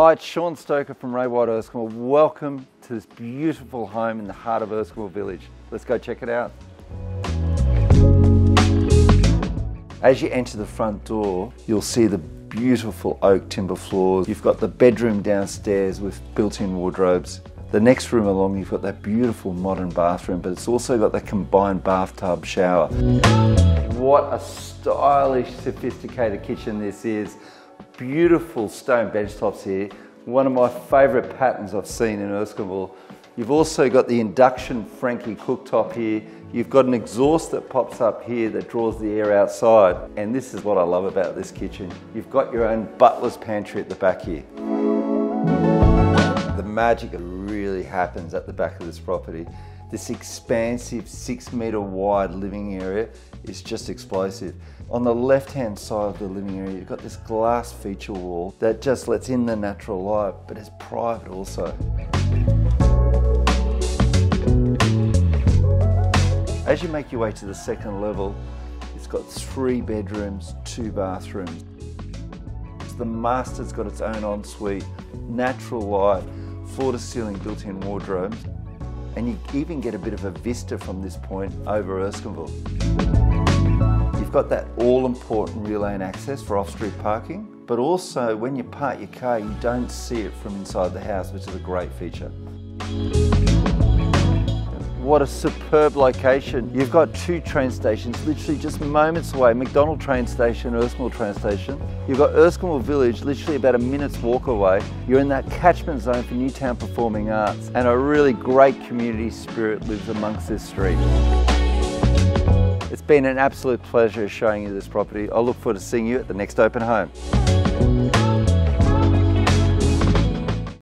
Hi, it's Sean Stoker from Ray White Erskineville. Welcome to this beautiful home in the heart of Erskineville Village. Let's go check it out. As you enter the front door, you'll see the beautiful oak timber floors. You've got the bedroom downstairs with built-in wardrobes. The next room along, you've got that beautiful modern bathroom, but it's also got the combined bathtub shower. What a stylish, sophisticated kitchen this is. Beautiful stone bench tops here. One of my favourite patterns I've seen in Erskineville. You've also got the induction Franke cooktop here. You've got an exhaust that pops up here that draws the air outside. And this is what I love about this kitchen. You've got your own butler's pantry at the back here. The magic really happens at the back of this property. This expansive six metre wide living area is just explosive. On the left hand side of the living area, you've got this glass feature wall that just lets in the natural light, but it's private also. As you make your way to the second level, it's got three bedrooms, two bathrooms. The master's got its own ensuite, natural light, floor to ceiling built in wardrobes, and you even get a bit of a vista from this point over Erskineville. You've got that all important rear lane access for off street parking, but also when you park your car, you don't see it from inside the house, which is a great feature. What a superb location. You've got two train stations literally just moments away, McDonald train station, Erskineville train station. You've got Erskineville Village literally about a minute's walk away. You're in that catchment zone for Newtown Performing Arts and a really great community spirit lives amongst this street. It's been an absolute pleasure showing you this property. I look forward to seeing you at the next open home.